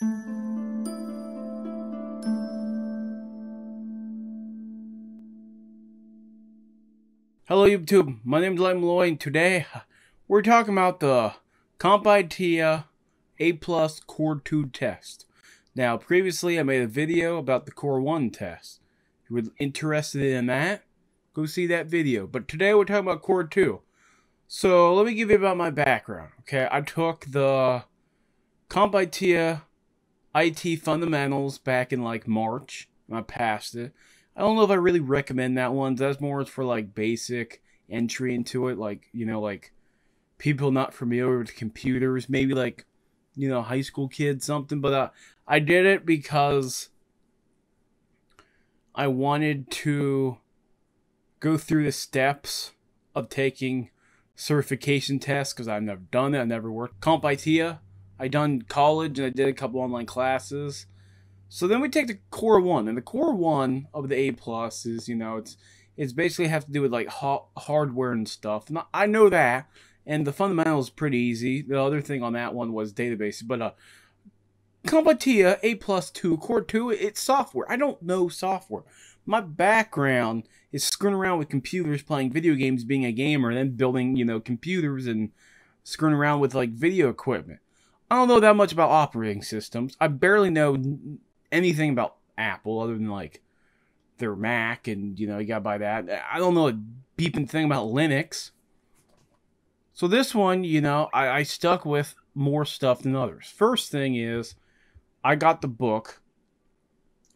Hello YouTube, my name is Light Maloy and today we're talking about the CompTIA uh, A Plus Core 2 test. Now previously I made a video about the Core 1 test. If you're interested in that, go see that video. But today we're talking about Core 2. So let me give you about my background. Okay, I took the CompTIA IT Fundamentals back in like March I passed it. I don't know if I really recommend that one. That's more for like basic entry into it, like you know, like people not familiar with computers, maybe like you know, high school kids, something. But uh, I did it because I wanted to go through the steps of taking certification tests because I've never done it. I never worked comp CompTIA. I done college and I did a couple online classes so then we take the core one, and the core one of the A plus is, you know, it's it's basically have to do with like ha- hardware and stuff. And I know that, and the fundamentals pretty easy. The other thing on that one was database, but uh, CompTIA A plus two core two, it's software. I don't know software. My background is screwing around with computers, playing video games, being a gamer, and then building, you know, computers and screwing around with like video equipment. I don't know that much about operating systems. I barely know anything about Apple other than like their Mac, and you know you gotta buy that. I don't know a beeping thing about Linux. So this one, you know, I, I stuck with more stuff than others. First thing is, I got the book.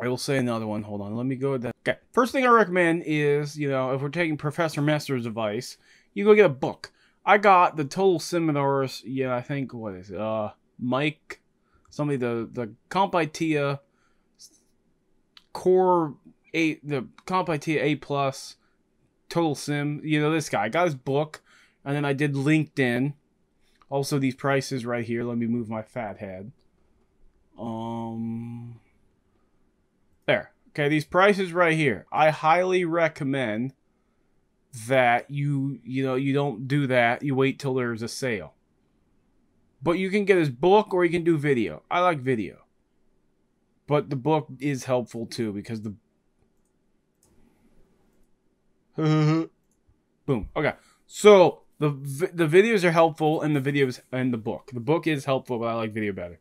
I will say another one. Hold on, let me go with that. Okay, first thing I recommend is, you know, if we're taking Professor Messer's advice, you go get a book. I got the Total Seminars. Yeah, I think what is it? Uh, Mike, somebody the the CompTIA core a the CompTIA A plus total sim. You know this guy I got his book, and then I did LinkedIn. Also these prices right here. Let me move my fat head. Um, there. Okay, these prices right here. I highly recommend that you you know you don't do that. You wait till there's a sale. But you can get his book or you can do video. I like video. But the book is helpful too because the boom. Okay. So the the videos are helpful and the videos and the book. The book is helpful, but I like video better.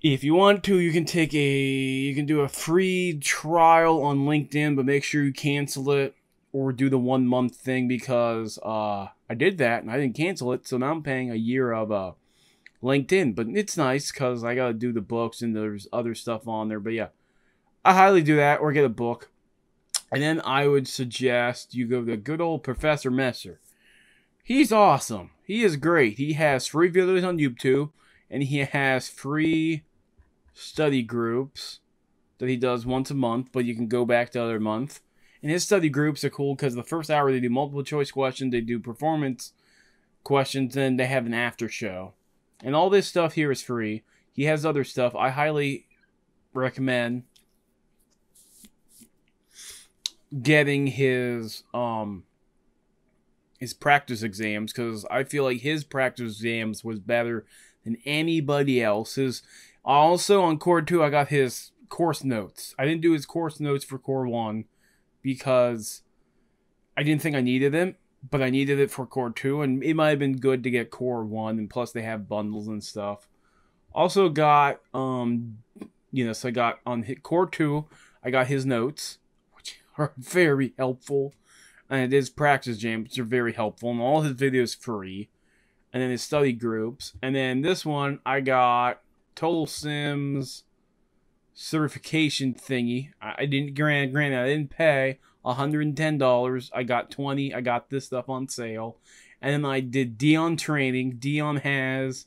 If you want to, you can take a you can do a free trial on LinkedIn, but make sure you cancel it or do the one month thing because uh I did that and I didn't cancel it, so now I'm paying a year of uh LinkedIn. But it's nice because I got to do the books and there's other stuff on there. But yeah, I highly do that or get a book. And then I would suggest you go to good old Professor Messer. He's awesome. He is great. He has free videos on YouTube and he has free study groups that he does once a month, but you can go back to other month. And his study groups are cool because the first hour they do multiple choice questions, they do performance questions, and they have an after show. And all this stuff here is free. He has other stuff. I highly recommend getting his um his practice exams because I feel like his practice exams was better than anybody else's. Also on Core 2 I got his course notes. I didn't do his course notes for Core 1 because I didn't think I needed them but I needed it for Core 2, and it might have been good to get Core 1, and plus they have bundles and stuff. Also got, um, you know, so I got on hit Core 2, I got his notes, which are very helpful, and it is practice jams, which are very helpful, and all his videos free, and then his study groups, and then this one, I got Total Sims certification thingy. I, I didn't, grant, granted, I didn't pay, $110. I got 20. I got this stuff on sale. And then I did Dion training. Dion has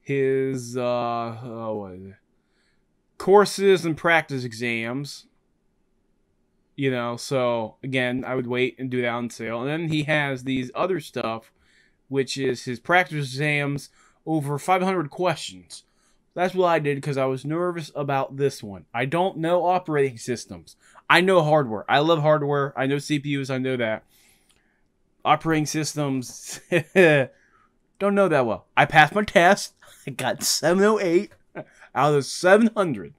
his uh oh, what is it? courses and practice exams. You know, so again, I would wait and do that on sale. And then he has these other stuff, which is his practice exams over 500 questions. That's what I did because I was nervous about this one. I don't know operating systems. I know hardware. I love hardware. I know CPUs. I know that. Operating systems, don't know that well. I passed my test. I got 708. out of 700.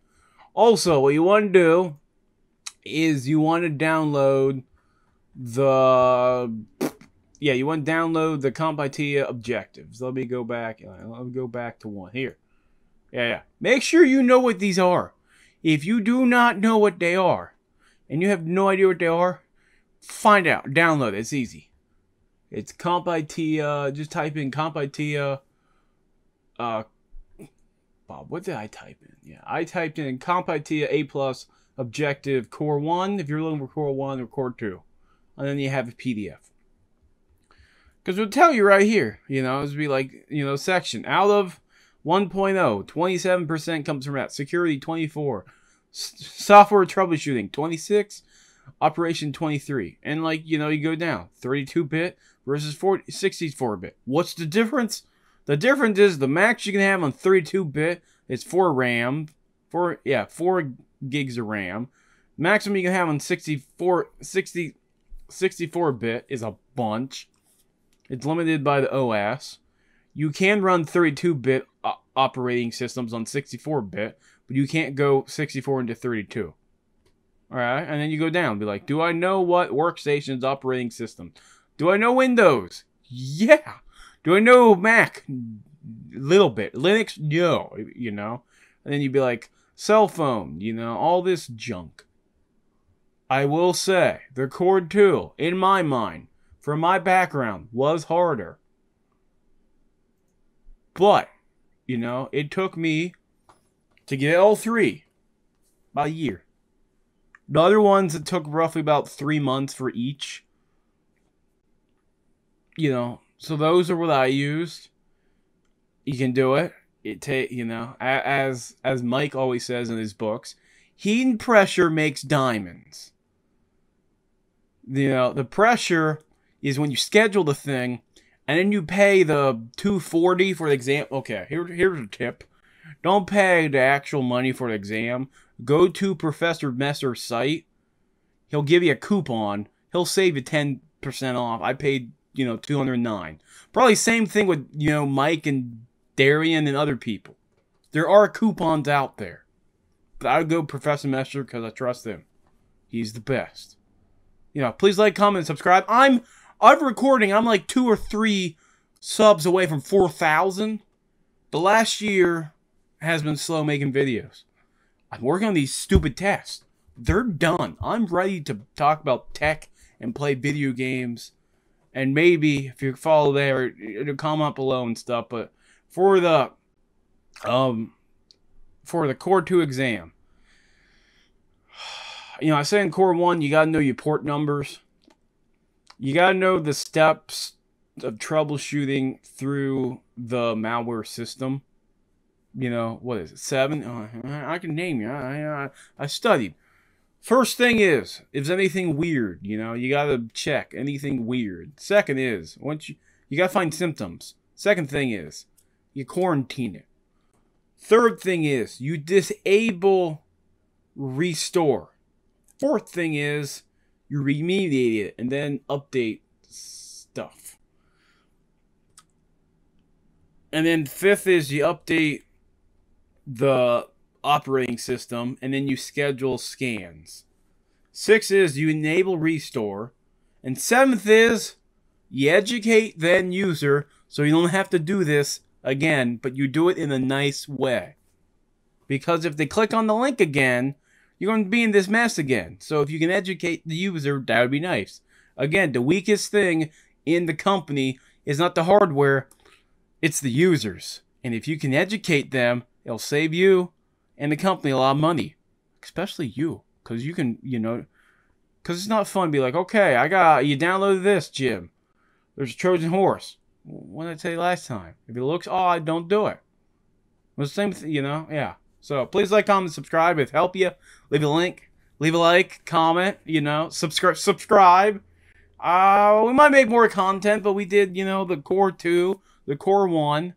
Also, what you want to do is you want to download the yeah, you want to download the CompTIA objectives. Let me go back. Uh, let me go back to one here. Yeah, yeah. Make sure you know what these are. If you do not know what they are, and you have no idea what they are, find out. Download it. It's easy. It's CompTIA. Just type in CompTIA. Uh, Bob, what did I type in? Yeah, I typed in CompTIA A plus objective core one. If you're looking for core one or core two, and then you have a PDF. Because it'll tell you right here, you know, it'll be like, you know, section out of 1.0, 27% comes from that. Security 24, S- software troubleshooting 26, operation 23. And like, you know, you go down 32 bit versus 40, 64 bit. What's the difference? The difference is the max you can have on 32 bit is 4 RAM, 4 yeah, 4 gigs of RAM. Maximum you can have on 64 60 64 bit is a bunch. It's limited by the OS. You can run 32-bit operating systems on 64-bit, but you can't go 64 into 32. All right, and then you go down, be like, do I know what workstation's operating system? Do I know Windows? Yeah. Do I know Mac? Little bit. Linux? No. You know, and then you'd be like, cell phone. You know, all this junk. I will say, the Core 2, in my mind, from my background was harder. But, you know, it took me to get all three about a year. The other ones, it took roughly about three months for each. You know, so those are what I used. You can do it. It take you know, as as Mike always says in his books, heat and pressure makes diamonds. You know, the pressure is when you schedule the thing and then you pay the 240 for the exam. Okay, here, here's a tip. Don't pay the actual money for the exam. Go to Professor Messer's site. He'll give you a coupon. He'll save you 10% off. I paid, you know, 209. Probably same thing with, you know, Mike and Darian and other people. There are coupons out there. But I would go Professor Messer because I trust him. He's the best. You know, please like, comment, subscribe. I'm I'm recording, I'm like two or three subs away from 4,000. The last year has been slow making videos. I'm working on these stupid tests. They're done. I'm ready to talk about tech and play video games. And maybe if you follow there, it'll comment below and stuff. But for the um for the core two exam, you know, I say in core one, you gotta know your port numbers you got to know the steps of troubleshooting through the malware system. You know, what is it? Seven? Uh, I can name you. I, I, I studied. First thing is, if anything weird, you know, you got to check anything weird. Second is, once you, you got to find symptoms. Second thing is, you quarantine it. Third thing is, you disable restore. Fourth thing is, you remediate it and then update stuff. And then fifth is you update the operating system and then you schedule scans. Six is you enable restore. And seventh is you educate then user so you don't have to do this again, but you do it in a nice way. Because if they click on the link again, you're going to be in this mess again. So if you can educate the user, that would be nice. Again, the weakest thing in the company is not the hardware, it's the users. And if you can educate them, it'll save you and the company a lot of money, especially you, because you can, you know, because it's not fun to be like, okay, I got you downloaded this, Jim. There's a Trojan horse. What did I tell you last time? If it looks odd, don't do it. Well, the same thing, you know, yeah. So please like, comment, subscribe if help you. Leave a link, leave a like, comment, you know, subscribe, subscribe. Uh, we might make more content, but we did, you know, the core two, the core one.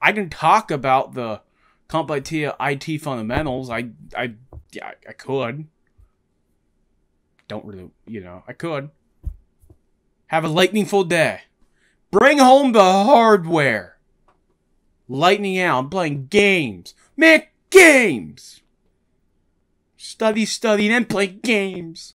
I can talk about the CompTIA IT fundamentals. I, I, yeah, I could. Don't really, you know, I could. Have a lightning full day. Bring home the hardware. Lightning out. I'm playing games. Man, games! Study, study, then play games.